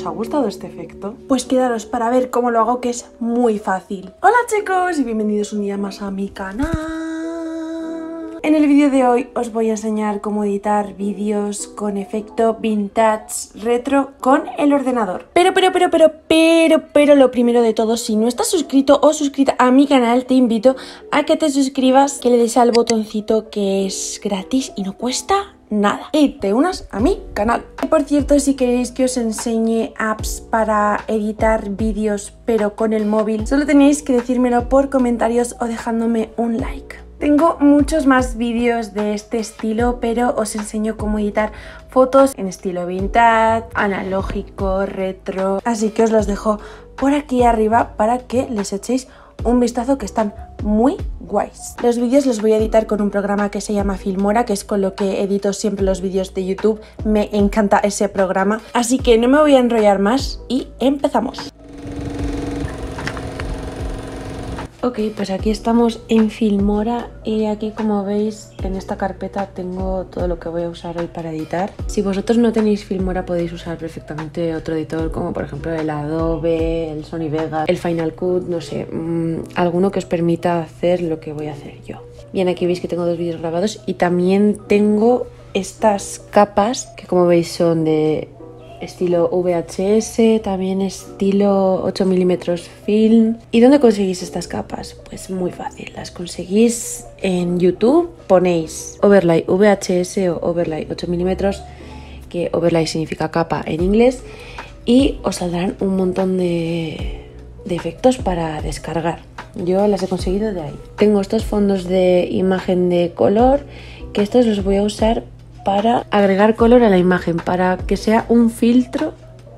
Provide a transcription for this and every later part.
¿Os ha gustado este efecto? Pues quedaros para ver cómo lo hago que es muy fácil. Hola chicos y bienvenidos un día más a mi canal. En el vídeo de hoy os voy a enseñar cómo editar vídeos con efecto vintage retro con el ordenador. Pero, pero, pero, pero, pero, pero lo primero de todo, si no estás suscrito o suscrita a mi canal, te invito a que te suscribas, que le des al botoncito que es gratis y no cuesta nada y te unas a mi canal. Y por cierto, si queréis que os enseñe apps para editar vídeos pero con el móvil, solo tenéis que decírmelo por comentarios o dejándome un like. Tengo muchos más vídeos de este estilo, pero os enseño cómo editar fotos en estilo vintage, analógico, retro, así que os los dejo por aquí arriba para que les echéis un vistazo que están muy guays. Los vídeos los voy a editar con un programa que se llama Filmora, que es con lo que edito siempre los vídeos de YouTube. Me encanta ese programa, así que no me voy a enrollar más y empezamos. Ok, pues aquí estamos en Filmora y aquí como veis en esta carpeta tengo todo lo que voy a usar hoy para editar. Si vosotros no tenéis Filmora podéis usar perfectamente otro editor como por ejemplo el Adobe, el Sony Vegas, el Final Cut, no sé, mmm, alguno que os permita hacer lo que voy a hacer yo. Bien, aquí veis que tengo dos vídeos grabados y también tengo estas capas que como veis son de estilo VHS, también estilo 8 milímetros film. ¿Y dónde conseguís estas capas? Pues muy fácil, las conseguís en YouTube, ponéis overlay VHS o overlay 8 milímetros, que overlay significa capa en inglés, y os saldrán un montón de, de efectos para descargar. Yo las he conseguido de ahí. Tengo estos fondos de imagen de color, que estos los voy a usar para agregar color a la imagen, para que sea un filtro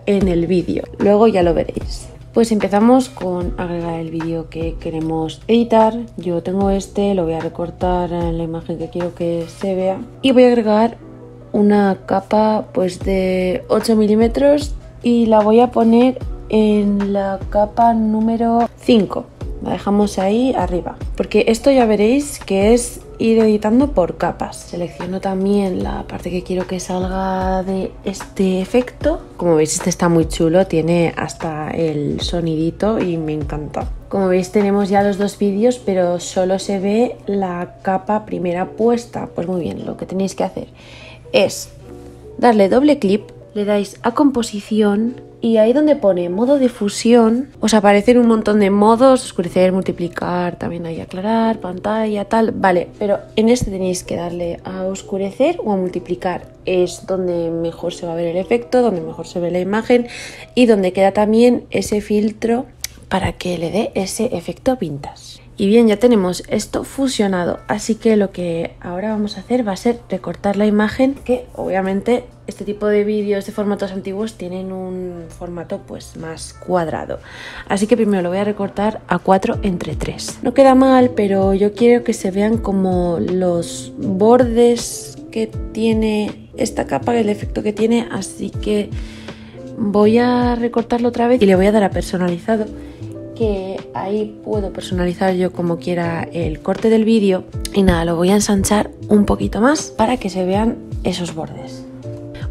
en el vídeo. Luego ya lo veréis. Pues empezamos con agregar el vídeo que queremos editar. Yo tengo este, lo voy a recortar en la imagen que quiero que se vea. Y voy a agregar una capa pues de 8 milímetros y la voy a poner en la capa número 5. La dejamos ahí arriba. Porque esto ya veréis que es ir editando por capas. Selecciono también la parte que quiero que salga de este efecto. Como veis este está muy chulo, tiene hasta el sonidito y me encanta. Como veis tenemos ya los dos vídeos, pero solo se ve la capa primera puesta. Pues muy bien, lo que tenéis que hacer es darle doble clic, le dais a composición y ahí donde pone modo difusión os aparecen un montón de modos, oscurecer, multiplicar, también hay aclarar, pantalla, tal, vale, pero en este tenéis que darle a oscurecer o a multiplicar, es donde mejor se va a ver el efecto, donde mejor se ve la imagen y donde queda también ese filtro para que le dé ese efecto vintage. Y bien, ya tenemos esto fusionado, así que lo que ahora vamos a hacer va a ser recortar la imagen, que obviamente este tipo de vídeos de formatos antiguos tienen un formato pues más cuadrado. Así que primero lo voy a recortar a 4 entre 3. No queda mal, pero yo quiero que se vean como los bordes que tiene esta capa, el efecto que tiene, así que voy a recortarlo otra vez y le voy a dar a personalizado que ahí puedo personalizar yo como quiera el corte del vídeo y nada, lo voy a ensanchar un poquito más para que se vean esos bordes.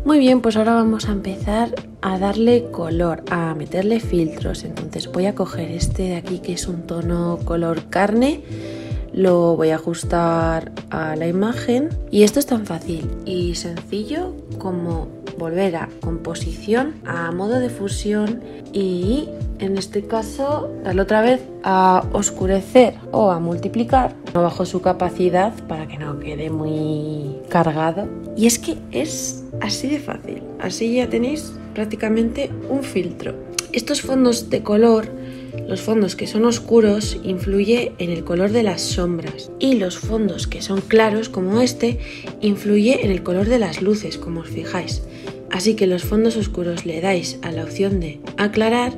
Muy bien, pues ahora vamos a empezar a darle color, a meterle filtros. Entonces voy a coger este de aquí que es un tono color carne, lo voy a ajustar a la imagen. Y esto es tan fácil y sencillo como volver a composición, a modo de fusión y en este caso darle otra vez a oscurecer o a multiplicar. Bajo su capacidad para que no quede muy cargado. Y es que es así de fácil así ya tenéis prácticamente un filtro estos fondos de color los fondos que son oscuros influye en el color de las sombras y los fondos que son claros como este influye en el color de las luces como os fijáis así que los fondos oscuros le dais a la opción de aclarar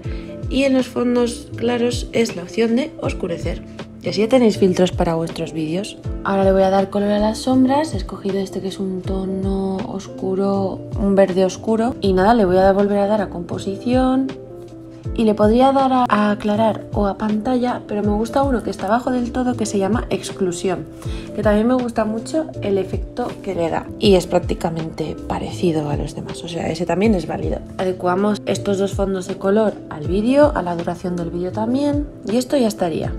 y en los fondos claros es la opción de oscurecer. Y así ya tenéis filtros para vuestros vídeos. Ahora le voy a dar color a las sombras. He escogido este que es un tono oscuro, un verde oscuro. Y nada, le voy a volver a dar a composición. y le podría dar a, aclarar o a pantalla, pero me gusta uno que está abajo del todo que se llama exclusión, que también me gusta mucho el efecto que le da y es prácticamente parecido a los demás, o sea, ese también es válido. Adecuamos estos dos fondos de color al vídeo, a la duración del vídeo también y esto ya estaría.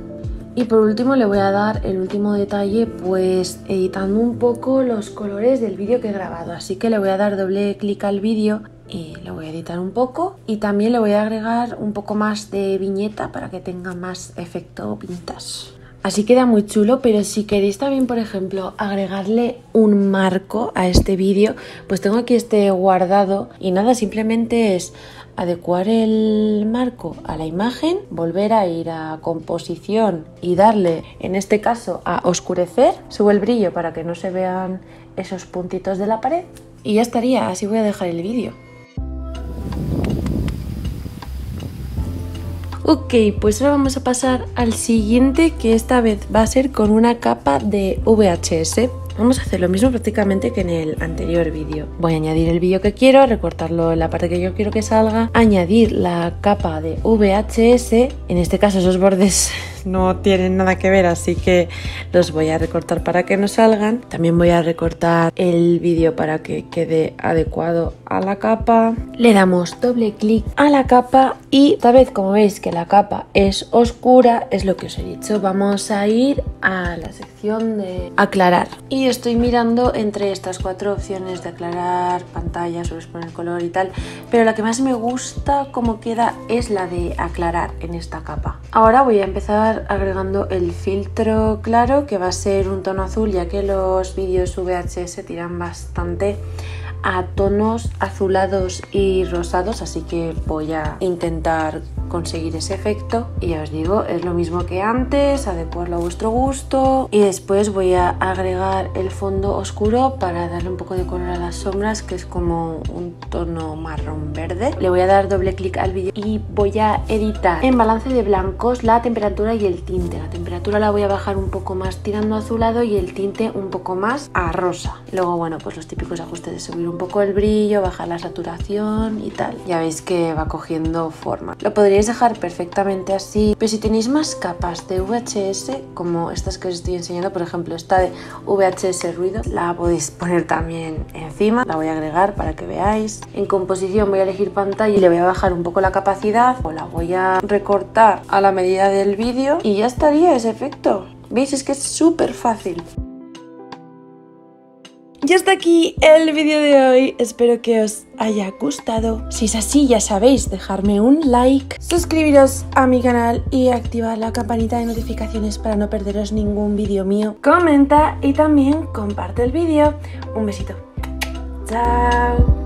Y por último le voy a dar el último detalle pues editando un poco los colores del vídeo que he grabado. Así que le voy a dar doble clic al vídeo y lo voy a editar un poco. Y también le voy a agregar un poco más de viñeta para que tenga más efecto vintage. Así queda muy chulo, pero si queréis también, por ejemplo, agregarle un marco a este vídeo, pues tengo aquí este guardado. Y nada, simplemente es adecuar el marco a la imagen, volver a ir a composición y darle, en este caso, a oscurecer, subo el brillo para que no se vean esos puntitos de la pared. Y ya estaría, así voy a dejar el vídeo. Ok, pues ahora vamos a pasar al siguiente que esta vez va a ser con una capa de VHS. Vamos a hacer lo mismo prácticamente que en el anterior vídeo. Voy a añadir el vídeo que quiero, recortarlo en la parte que yo quiero que salga, añadir la capa de VHS, en este caso esos bordes no tienen nada que ver, así que los voy a recortar para que no salgan. También voy a recortar el vídeo para que quede adecuado a la capa. Le damos doble clic a la capa y esta vez como veis que la capa es oscura, es lo que os he dicho, vamos a ir a la sección de aclarar. Y estoy mirando entre estas cuatro opciones de aclarar pantalla, sobreexponer color y tal, pero la que más me gusta como queda es la de aclarar en esta capa. Ahora voy a empezar agregando el filtro claro que va a ser un tono azul ya que los vídeos VHS tiran bastante a tonos azulados y rosados así que voy a intentar conseguir ese efecto. Y ya os digo es lo mismo que antes adecuarlo a vuestro gusto. Y después voy a agregar el fondo oscuro para darle un poco de color a las sombras que es como un tono marrón verde. Le voy a dar doble clic al vídeo y voy a editar en balance de blancos la temperatura y el tinte. La temperatura la voy a bajar un poco más tirando azulado y el tinte un poco más a rosa. Luego bueno pues los típicos ajustes de subir un un poco el brillo, bajar la saturación y tal. Ya veis que va cogiendo forma. Lo podríais dejar perfectamente así, pero si tenéis más capas de VHS, como estas que os estoy enseñando, por ejemplo esta de VHS ruido, la podéis poner también encima. La voy a agregar para que veáis. En composición voy a elegir pantalla y le voy a bajar un poco la capacidad o la voy a recortar a la medida del vídeo y ya estaría ese efecto. ¿Veis? Es que es súper fácil. Y hasta aquí el vídeo de hoy, espero que os haya gustado. Si es así, ya sabéis, dejarme un like, suscribiros a mi canal y activar la campanita de notificaciones para no perderos ningún vídeo mío. Comenta y también comparte el vídeo. Un besito. Chao.